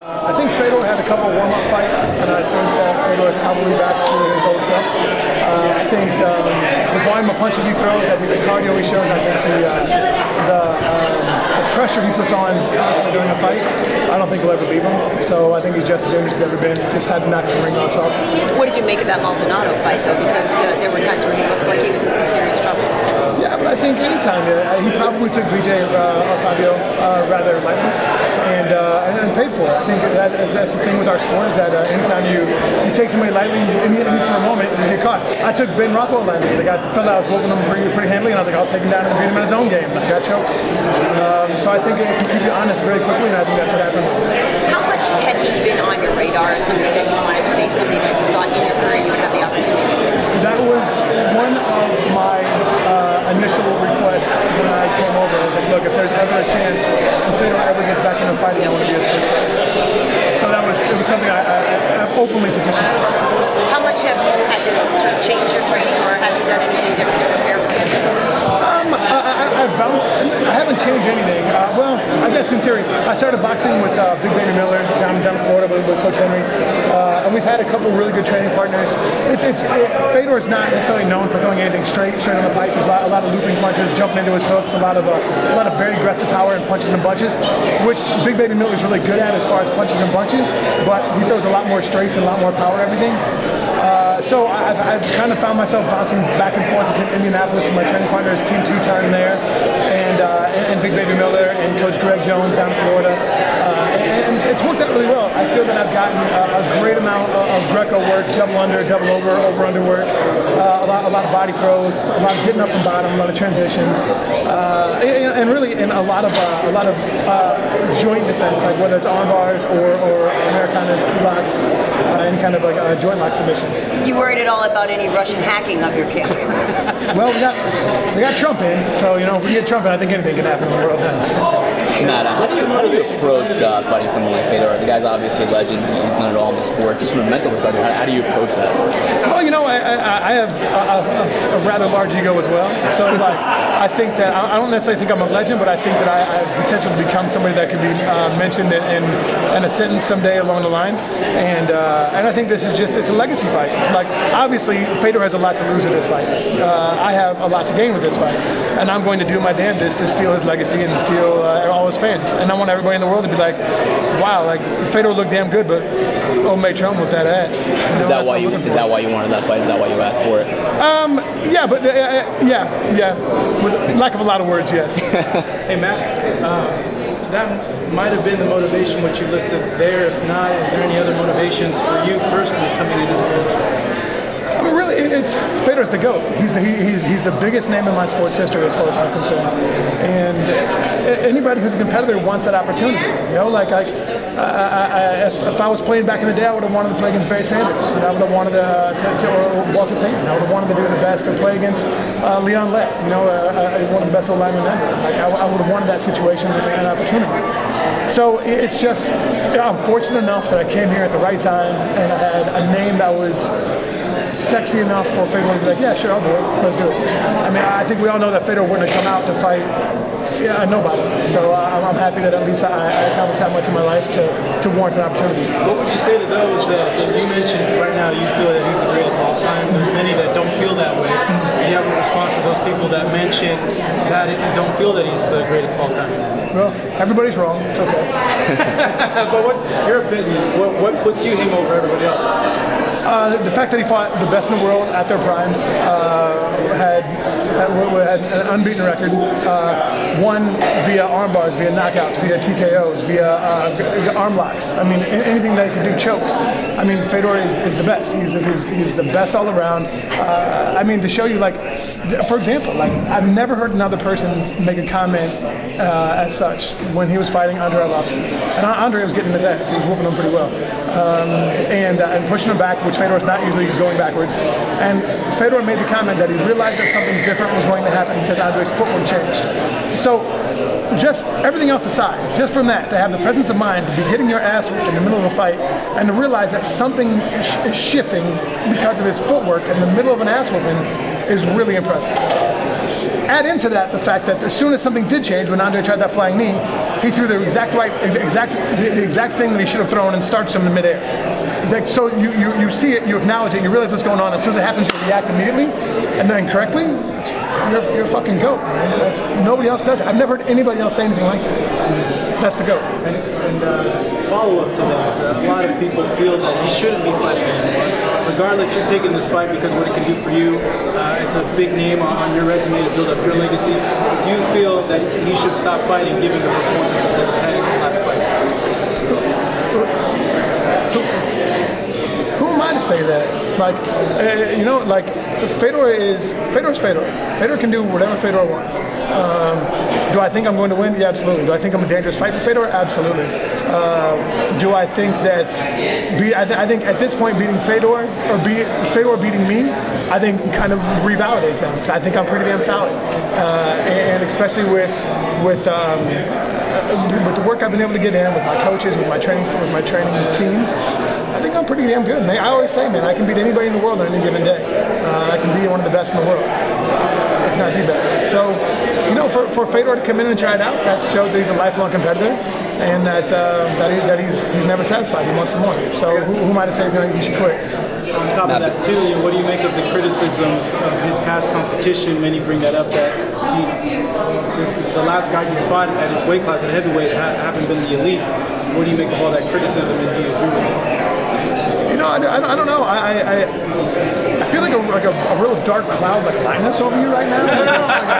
I think Fedor had a couple warm-up fights, and I think that Fedor is probably back to his old self. Uh, I think um, the volume of punches he throws, I think the cardio he shows, I think the uh, the, um, the pressure he puts on constantly during a fight, I don't think he'll ever leave him. So I think he's just as dangerous as ever been. Just had some ring off. What did you make of that Maldonado fight, though? Because uh, there were times where he looked like he was in some serious trouble. Yeah, but I think anytime uh, he probably took BJ uh, or Fabio uh, rather lightly and, uh, and, paid for it. I think that, that's the thing with our sport is that uh, anytime you, you take somebody lightly you, for a moment and you get caught. I took Ben Rothwell lightly. The guy felt I was whooping him pretty, pretty handily, and I was like, I'll take him down and beat him in his own game. I got choked. Um, so I think it can keep you honest very quickly, and I think that's what happened. How much had he been on your radar? Somebody that you wanted to face, somebody that you thought in your career you would have the opportunity to face? That was one of my initial requests when I came over. I was like, look, if there's ever a chance, if Fedor ever gets back into fighting, I want to be his first fighter. So that was it was something I, I, I openly petitioned for. How much have you had to sort of change your training, or have you done anything different to prepare for him? I, have bounced. I haven't changed anything. Uh, well, I guess in theory, I started boxing with uh, Big Baby Miller down, down in Florida with, with Coach Henry, uh, and we've had a couple really good training partners. It's, it's it, Fedor is not necessarily known for throwing anything straight, straight on the pipe. There's a lot, a lot of looping punches, jumping into his hooks, a lot of uh, a lot of very aggressive power and punches and bunches, which Big Baby Miller is really good at as far as punches and bunches. But he throws a lot more straights and a lot more power everything. So I've, I've, kind of found myself bouncing back and forth between Indianapolis with my training partners, Team Two Ton there, and, uh, and Big Baby Miller and Coach Greg Jones down in Florida. Uh, and, and, it's worked out really well. I feel that I've gotten a, a great amount of, of, Greco work, double under, double over, over under work, uh, a, lot, a lot of body throws, a lot of getting up from bottom, a lot of transitions, uh, and, and, really in a lot of uh, a lot of joint defense, like whether it's arm bars or, or Americanas, key locks, any kind of like joint lock submissions. You worried at all about any Russian hacking of your camp? well, we got they got Trump in, so you know if we get Trump in, I think anything can happen in the world now. Matt, how do you, how do you approach uh, fighting someone like Fedor? The guy's obviously a legend. He's done it all in the sport. Just from a mental perspective, how, how do you approach that? Well, you know, I, I, I have a, a, a, rather large ego as well. So, like, I think that I don't necessarily think I'm a legend, but I think that I, I have potential to become somebody that could be uh, mentioned in, in, in, a sentence someday along the line. And uh, and I think this is just it's a legacy fight. Like, obviously, Fedor has a lot to lose in this fight. Uh, I have a lot to gain with this fight, and I'm going to do my damnedest to steal his legacy and steal uh, all his fans. And I want everybody in the world to be like, wow, like Fedor looked damn good, but old mate Trump with that ass. You know, is that why you? Is that why you wanted that fight? Is that why you asked for it? Um, yeah, but uh, uh yeah, yeah. With lack of a lot of words, yes. hey Matt, uh, that might have been the motivation what you listed there. If not, is there any other motivations for you personally coming into this match? I mean, really, it's the goat. He's the he's he's the biggest name in my sports history as far as I'm concerned. And anybody who's a competitor wants that opportunity. You know, like I, I, I, if, I was playing back in the day, I would have wanted to play against Barry Sanders. And I would have wanted to, to, or Walter Payton. I would have wanted to do the best to play against uh, Leon Lett. You know, uh, uh, one of the best old linemen ever. Like I, I would have wanted that situation and an opportunity. So it's just, I'm fortunate enough that I came here at the right time and I had a name that was sexy enough for Fedor to be like, yeah, sure, I'll do it. Let's do it. I mean, I think we all know that Fedor wouldn't have come out to fight yeah, nobody. So uh, I'm happy that at least I, I, accomplished that much in my life to, to warrant an opportunity. What would you say to those that, that you mentioned right now you feel that he's the greatest of all time? There's many that don't feel that way. Do you have a response to those people that mention that you don't feel that he's the greatest of all time? Well, everybody's wrong. It's okay. but what's your opinion? What, what puts you him over everybody else? Uh, the fact that he fought the best in the world at their primes, uh, had, had, had, an unbeaten record, uh, won via arm bars, via knockouts, via TKOs, via uh, arm locks. I mean, anything that he could do chokes. I mean, Fedor is, is the best. He's, he's, he's the best all around. Uh, I mean, to show you, like, for example, like I've never heard another person make a comment uh, as such when he was fighting Andrei Arlovski. And Andre was getting his ass. He was whooping him pretty well. Um, and, and pushing him back, which Fedor is not usually going backwards. And Fedor made the comment that he realized that something different was going to happen because Andre's footwork changed. So just everything else aside, just from that, to have the presence of mind to be getting your ass in the middle of a fight and to realize that something is shifting because of his footwork in the middle of an ass whooping is really impressive. add into that the fact that as soon as something did change, when Andre tried that flying knee, he threw the exact right, exact, the, the exact thing that he should have thrown and starts him in midair. So you, you, you see it, you acknowledge it, you realize what's going on. As soon as it happens, you react immediately, and then correctly. You're, you're a fucking goat. That's, nobody else does it. I've never heard anybody else say anything like that. That's the goat. And, and uh, follow up to that, uh, a lot of people feel that he shouldn't be fighting anymore. Regardless, you're taking this fight because what it can do for you. Uh, it's a big name on, on your resume to build up your legacy. Do you feel that he should stop fighting, given the performances that he's had in his last fights? Who am I to say that? Like, uh, you know, like Fedor is Fedor is Fedor. Fedor can do whatever Fedor wants. Um, do I think I'm going to win? Yeah, absolutely. Do I think I'm a dangerous fight for Fedor? Absolutely. Uh, do I think that? Be, I, th- I think at this point, beating Fedor or be, Fedor beating me, I think kind of revalidates him. I think I'm pretty damn solid, uh, and especially with with. Um, with the work I've been able to get in with my coaches, with my training, with my training team, I think I'm pretty damn good. And I always say, man, I can beat anybody in the world on any given day. Uh, I can be one of the best in the world, if not the best. So, you know, for, for Fedor to come in and try it out, that shows that he's a lifelong competitor and that uh, that, he, that he's he's never satisfied. He wants more. So, who, who am I to say he's gonna, he should quit? On top of that, too, you know, what do you make of the criticisms of his past competition? Many bring that up that he, this, the last guys he's fought at his weight class at heavyweight ha- haven't been the elite. What do you make of all that criticism, and do you agree with it? Know, I, I, I don't know. I, I, I feel like a like a, a real dark cloud like Linus over you right now.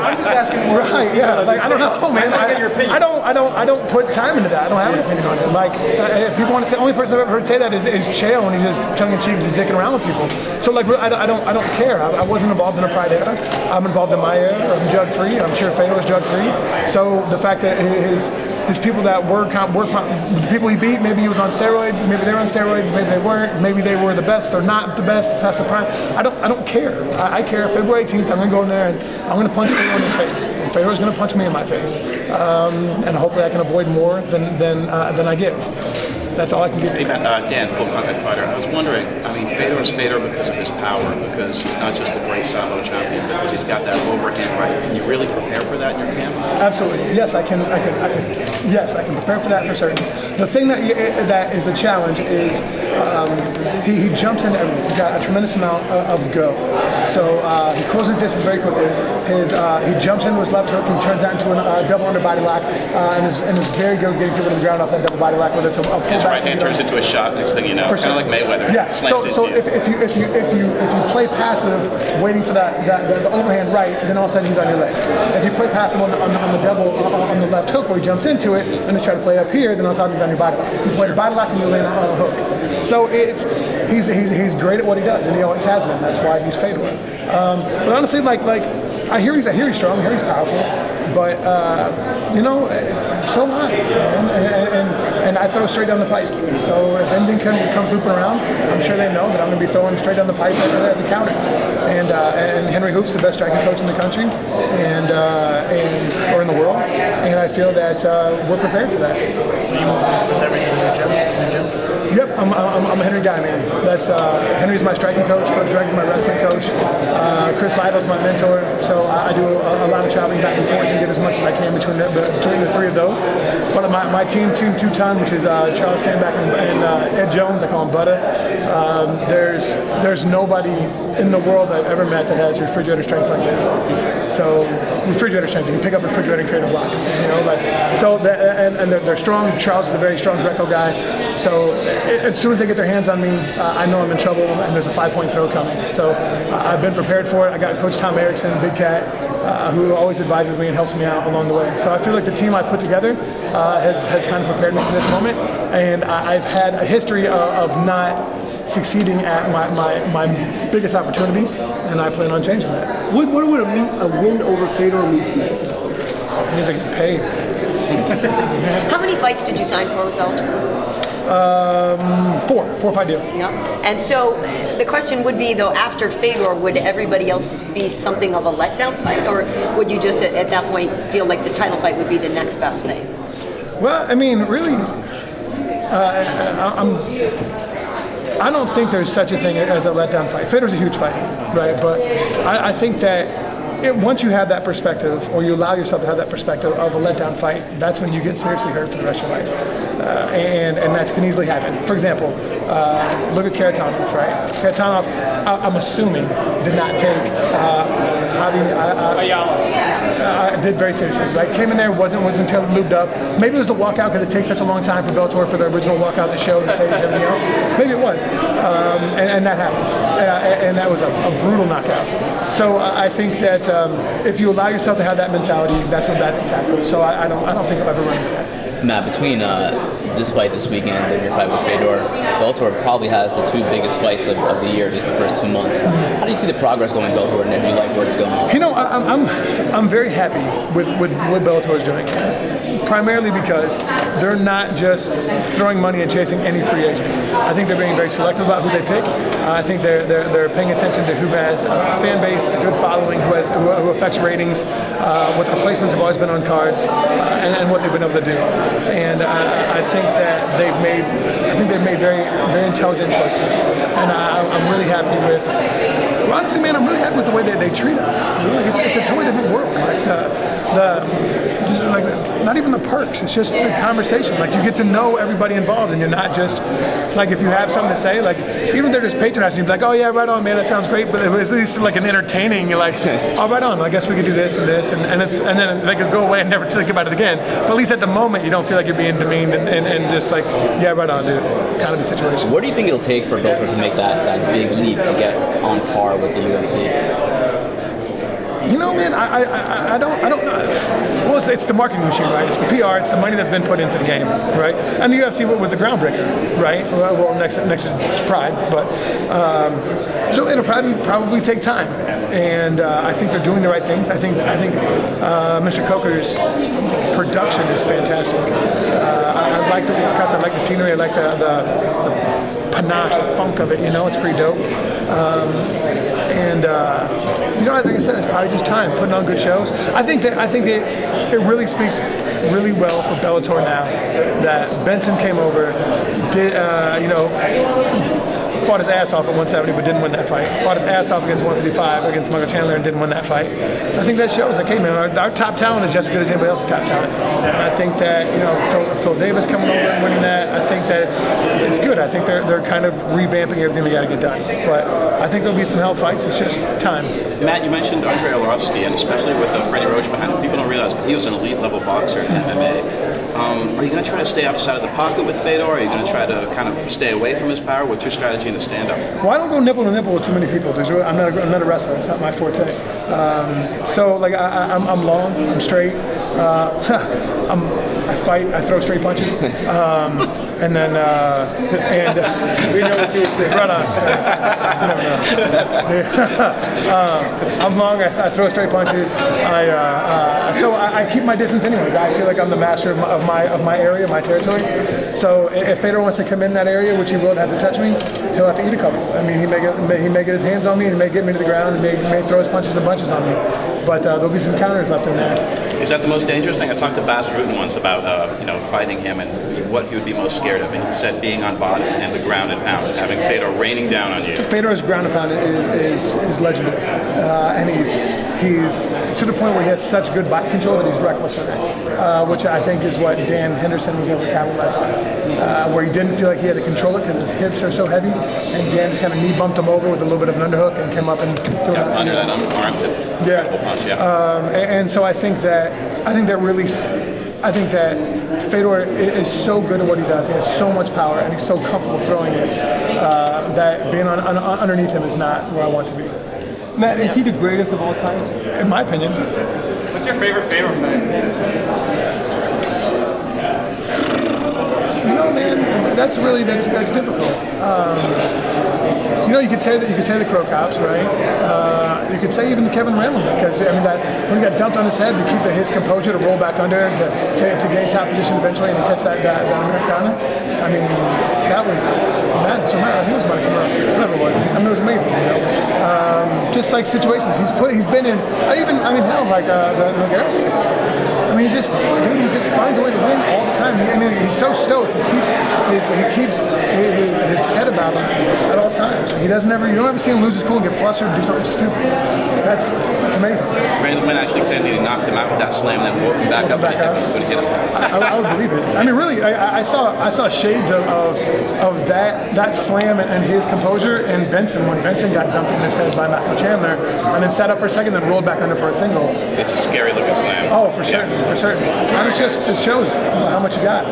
I'm just asking. Right? Yeah. Like I don't know, man. I I, don't. I don't. I don't put time into that. I don't have an opinion on it. Like uh, if people want to say, the only person I've ever heard say that is, is Chael, and he's just tongue in cheek, just dicking around with people. So like, I don't. I don't, I don't care. I, I wasn't involved in a Pride era. I'm involved in my era. I'm drug free. I'm sure Fedor is drug free. So the fact that his his people that were com- the people he beat, maybe he was on steroids, maybe they were on steroids, maybe they weren't, maybe they were the best, they're not the best past the prime. I don't I don't care. I, I care. February 18th, I'm gonna go in there and I'm gonna punch Fedor in his face, Fedor's gonna punch me in my face, um, and hopefully I can avoid more than than uh, than I give. That's all I can give. Hey, Matt, uh, Dan, full contact fighter. I was wondering, I mean, Fedor is Fedor because of his power, because he's not just a great Sambo champion, because he's got that overhand right. Can you really prepare for that in your camp? Absolutely. Yes, I can. I can. I can yes, I can prepare for that for certain. The thing that you, that is the challenge is um, he, he jumps into everything. He's got a tremendous amount of, of go. So uh, he closes distance very quickly. His uh, he jumps into his left hook and turns that into a uh, double under body lock, uh, and is and is very good at getting people to the ground off that double body lock. Whether it's a, a His right hand turns into a shot. Next thing you know, kind of like Mayweather. Yeah. So, so if, if you if you if you if you play passive, waiting for that, that the, the overhand right, then all of a sudden he's on your legs. If you play passive on the, on the, on the double on the left hook where he jumps into it and just try to play up here, then all of a sudden he's on your body lock. You play the body lock and you land on a hook. So it's he's, he's he's great at what he does, and he always has been. That's why he's Fedor. Um, but honestly, like like I hear he's I hear he's strong, I hear he's powerful, but uh, you know, so am I. man. And, and, and I throw straight down the pipe. So if anything comes, comes looping around, I'm sure they know that I'm going to be throwing straight down the pipe as a counter. And uh, and Henry Hooft's the best striking coach in the country, and uh, and or in the world. And I feel that uh, we're prepared for that. I'm, I'm, I'm a Henry guy, man. That's uh, Henry's my striking coach. Coach Greg's my wrestling coach. Uh, Chris Idle's my mentor. So I, I do a, a lot of traveling back and forth and get as much as I can between the, between the three of those. But my, my team, Team Two Ton, which is uh, Charles Stanback and, and uh, Ed Jones, I call him Butta. Um, there's there's nobody in the world I've ever met that has refrigerator strength like that. So refrigerator strength, you can pick up a refrigerator and create a block. You know, like so. The, and and they're, they're strong. Charles is a very strong Greco guy. So as soon as they get their hands on me, uh, I know I'm in trouble, and there's a five-point throw coming. So uh, I've been prepared for it. I got Coach Tom Erickson, Big Cat, uh, who always advises me and helps me out along the way. So I feel like the team I put together uh, has has kind of prepared me for this moment, and I, I've had a history of, of not succeeding at my, my, my biggest opportunities, and I plan on changing that. What, what would a, mean, a win over Fedor mean to you? It means I get paid. How many fights did you sign for with Bellator? Four, four or five deal. Yeah. And so the question would be, though, after Fedor, would everybody else be something of a letdown fight, or would you just at, at that point feel like the title fight would be the next best thing? Well, I mean, really, uh, I, I'm. I don't think there's such a thing as a letdown fight. Fedor's a huge fight, right? But I, I think that it, once you have that perspective, or you allow yourself to have that perspective of a letdown fight, that's when you get seriously hurt for the rest of your life, uh, and and that can easily happen. For example, uh, look at Kharitonov, right? Kharitonov, I, am assuming, did not take uh, Javi uh, uh, did very seriously, right? Came in there, wasn't wasn't totally lubed up. Maybe it was the walkout because it takes such a long time for Bellator for the original walkout to show the stage, everything else. Maybe it was, um, and, and, that happens, uh, and that was a, a brutal knockout. So I think that um, if you allow yourself to have that mentality, that's when bad things happen. So I, I don't I don't think I'll ever run into that. Matt, between uh, this fight this weekend and your fight with Fedor, Bellator probably has the two biggest fights of, of the year, at least the first two months. How do you see the progress going Bellator, and do you like where it's going? You know, I'm, I'm, I'm very happy with, with what Bellator is doing, primarily because they're not just throwing money and chasing any free agent. I think they're being very selective about who they pick. Uh, I think they're, they're, they're paying attention to who has a fan base, a good following, who, has, who, who affects ratings, uh, what their placements have always been on cards, uh, and, and what they've been able to do and I, I, think that they've made I think they've made very very intelligent choices, and I, am really happy with. Honestly, man, I'm really happy with the way that they treat us. Like it's, it's a totally different world. Like the just like not even the perks. It's just the conversation. Like you get to know everybody involved, and you're not just like if you have something to say, like even if they're just patronizing, you'd be like, oh yeah, right on, man, that sounds great. But it's at least like an entertaining. You're like, oh right on. I guess we could do this and this, and, and it's and then they could go away and never think about it again. But at least at the moment, you don't feel like you're being demeaned and, and, and just like, yeah, right on, dude. Kind of the situation. What do you think it'll take for Bellator to make that, that big leap to get on par with the UFC? You know, man, I, I, I don't, I don't know. Well, it's, it's, the marketing machine, right? It's the PR, it's the money that's been put into the game, right? And the UFC was the groundbreaker, right? Well, next, next to Pride, but um, so it'll probably probably take time, and uh, I think they're doing the right things. I think, I think uh, Mr. Coker's production is fantastic. Uh, I, I, like the walkouts, I like the scenery, I like the, the, the panache, the funk of it. You know, it's pretty dope. Um, and uh, you know, like I said, it's probably just time putting on good shows. I think that I think that it really speaks really well for Bellator now that Benson came over, did uh, you know fought his ass off at 170 but didn't win that fight. Fought his ass off against 155 against Michael Chandler and didn't win that fight. I think that shows like, hey man, our, our top talent is just as good as anybody else's top talent. And I think that you know Phil, Phil, Davis coming over and winning that, I think that it's it's good. I think they're they're kind of revamping everything they got to get done. But I think there'll be some hell fights. It's just time. Matt, you mentioned Andrei Arlovski, and especially with uh, Freddie Roach behind him, people don't realize but he was an elite level boxer in MMA. Um, are you going to try to stay outside of the pocket with Fedor? Or are you going to try to kind of stay away from his power? What's your strategy in the stand-up? Well, I don't go nipple to nipple with too many people. I'm, not a, I'm not a wrestler. It's not my forte. Um, so, like, I, am long. I'm straight. Uh, I'm, I fight. I throw straight punches. Um, and then, uh, and uh, we know what you would say. Right on. uh, I'm long. I, I, throw straight punches. I, uh, uh, so I, I, keep my distance anyways. I feel like I'm the master of my, of my, of my area, my territory. So if Fedor wants to come in that area, which he will have to touch me, he'll have to eat a couple. I mean, he may get he may get his hands on me, and he may get me to the ground, and may, may throw his punches and bunches on me. But uh, there'll be some counters left in there. Is that the most dangerous thing? I talked to Bas Rutten once about uh, you know fighting him and what he would be most scared of. And he said being on bottom and the ground and pound, having Fedor raining down on you. Fedor's ground and pound is, is, is legendary, uh, and he's he's to the point where he has such good body control that he's reckless with it, uh, which I think is what Dan Henderson was able to capitalize on, uh, where he didn't feel like he had to control it because his hips are so heavy, and Dan just kind of knee bumped him over with a little bit of an underhook and came up and threw yeah, under that arm. Yeah. Punch, yeah. Um, and, and so I think that I think that really, I think that Fedor is so good at what he does. He has so much power, and he's so comfortable throwing it uh, that being on, on, underneath him is not where I want to be. Matt, is he the greatest of all time? In my opinion. What's your favorite favorite fight? You know, man, that's really that's that's difficult. Um, you know, you could say that you could say the Cro Cops, right? Uh, you could say even Kevin Randleman because I mean that when he got dumped on his head to keep the, his composure to roll back under to, to, to gain top position eventually and to catch that that, that Americana. I mean, that was madness. Remember, I think it was Mike whatever it was. I mean, it was amazing. You know, um, just like situations he's put, he's been in. I even, I mean, hell, like uh, the Nogueira fight. I mean, he just dude, he just finds a way to win all the time. He, I mean, he's so stoked. He keeps his, he keeps his, his head about him at all times. He doesn't ever you don't ever see him lose his cool and get flustered and do something stupid. That's that's amazing. Randy Quinn actually claimed that he knocked him out with that slam, then woke him back up Back up. hit, hit him. I, I would believe it. I mean, really, I, I saw I saw shades of, of, of that that slam and, and his composure in Benson when Benson got dumped in his head by Michael Chandler and then sat up for a second, then rolled back under for a single. It's a scary looking slam. Oh, for certain, for certain. And it's just it shows how much you got.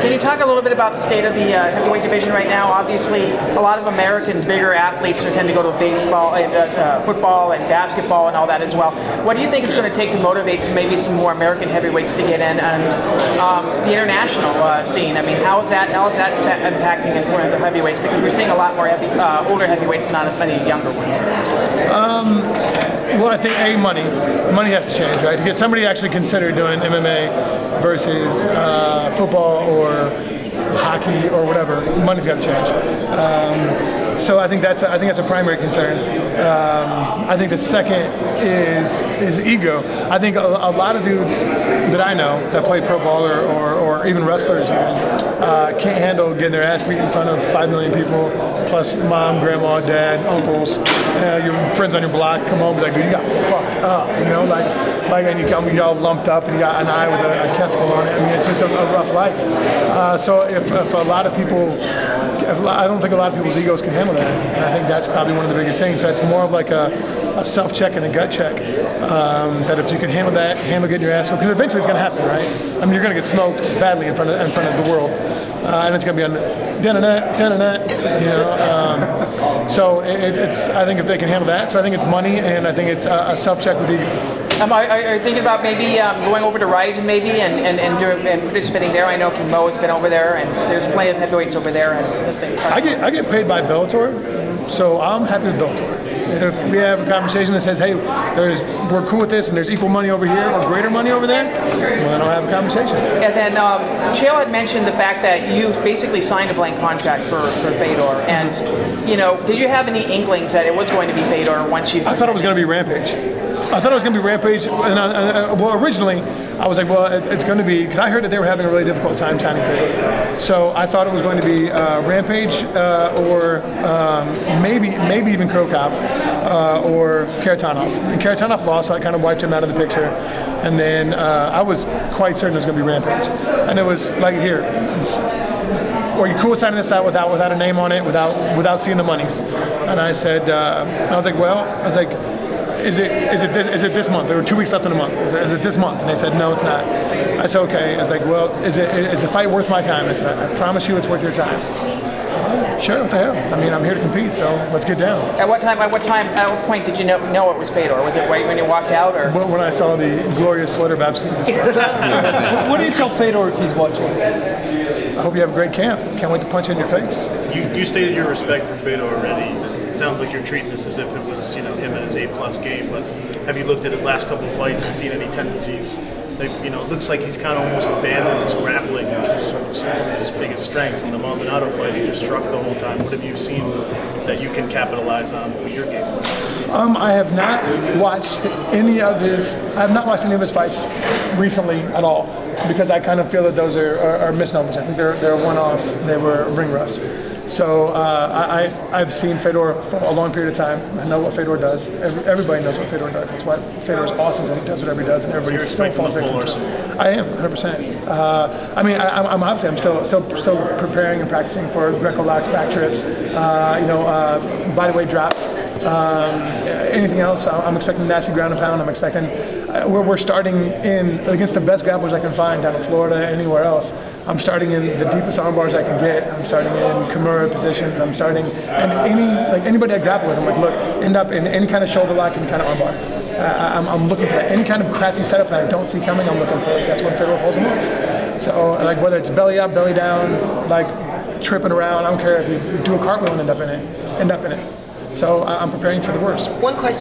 Can you talk a little bit about the state of the uh, heavyweight division right now? Obviously, a lot of American bigger athletes are tend to go to baseball, and uh, uh, football, and basketball, and all that as well. What do you think it's going to take to motivate some, maybe some more American heavyweights to get in, and um, the international uh, scene? I mean, how is that how is that impacting in front of the heavyweights? Because we're seeing a lot more heavy, uh, older heavyweights, not as many younger ones. Well, I think a money, money has to change, right? To get somebody to actually consider doing MMA versus uh, football or hockey or whatever, money's got to change. Um, so I think that's a, I think that's a primary concern. Um, I think the second is is ego. I think a, a lot of dudes that I know that play pro ball or, or, or even wrestlers even, uh, can't handle getting their ass beat in front of five million people, plus mom, grandma, dad, uncles, your friends on your block come home and be like, dude, you got fucked up, you know, like like and you come you all lumped up and you got an eye with a, a testicle on it. I mean, it's just a, a rough life. Uh, so if, if a lot of people, I don't think a lot of people's egos can handle that. And I think that's probably one of the biggest things. So it's more of like a, a self check and a gut check. Um, that if you can handle that, handle getting your ass because eventually it's going to happen, right? I mean, you're going to get smoked badly in front of in front of the world, uh, and it's going to be on da-na-na, da-na-na, you know. Um, so it, it's I think if they can handle that, so I think it's money and I think it's a, a self check with ego. Um, are, are you thinking about maybe um, going over to Rizin maybe and, and, and, doing, and participating there? I know King Mo has been over there, and there's plenty of heavyweights over there. As, as I get I get paid by Bellator, so I'm happy with Bellator. If we have a conversation that says, "Hey, there's we're cool with this, and there's equal money over here or greater money over there," well, then I'll have a conversation. And then um, Chael had mentioned the fact that you basically signed a blank contract for, for Fedor. And, you know, did you have any inklings that it was going to be Fedor once you... I thought it was going to be Rampage. I thought it was going to be Rampage, and I, I, well, originally I was like, well, it, it's going to be because I heard that they were having a really difficult time signing for it. So I thought it was going to be uh, Rampage uh, or um, maybe maybe even Cro Cop uh, or Kharitonov. And Kharitonov lost, so I kind of wiped him out of the picture. And then uh, I was quite certain it was going to be Rampage, and it was like here. Or you cool signing this out without without a name on it, without without seeing the monies? And I said, uh, I was like, well, I was like, is it is it this, is it this month? There were two weeks left in the month. Is it, is it this month? And they said, no, it's not. I said, okay. I was like, well, is it is the fight worth my time? I said, I promise you, it's worth your time. Sure, what the hell? I mean, I'm here to compete, so let's get down. At what time, at what time, at what point did you know, know it was Fedor? Was it right when you walked out, or...? When when I saw the glorious sweater of absolute. What, what do you tell Fedor if he's watching? I hope you have a great camp. Can't wait to punch you in your face. You, you stated your respect for Fedor already. Sounds like you're treating this as if it was, you know, him and his A-plus game. But have you looked at his last couple fights and seen any tendencies? Like, you know, it looks like he's kind of almost abandoned his grappling, which is his biggest strengths. In the Maldonado fight, he just struck the whole time. What have you seen that you can capitalize on with your game? Um, I have not watched any of his. I have not watched any of his fights recently at all because I kind of feel that those are, are, are misnomers. I think they're they're one-offs. They were ring rust. So uh, I, I've seen Fedor for a long period of time. I know what Fedor does. Every, everybody knows what Fedor does. That's why Fedor is awesome. He does whatever he does, and everybody You're still falls victim full to arsenal. it. I am 100. percent uh, I mean, I, I'm, I'm obviously I'm still still still preparing and practicing for Greco locks, back trips, uh, you know, uh, body weight drops. Um, anything else? I'm expecting nasty ground and pound. I'm expecting. Uh, we're, we're starting in against the best grapplers I can find down in Florida, anywhere else. I'm starting in the deepest arm bars I can get. I'm starting in Kimura positions. I'm starting and any like anybody I grapple with. I'm like, look, end up in any kind of shoulder lock, any kind of arm bar. Uh, I'm, I'm looking for that. Any kind of crafty setup that I don't see coming, I'm looking for it. That's when Fedor pulls them off. So like whether it's belly up, belly down, like tripping around, I don't care if you do a cartwheel and end up in it, end up in it. So I- I'm preparing for the worst. One question.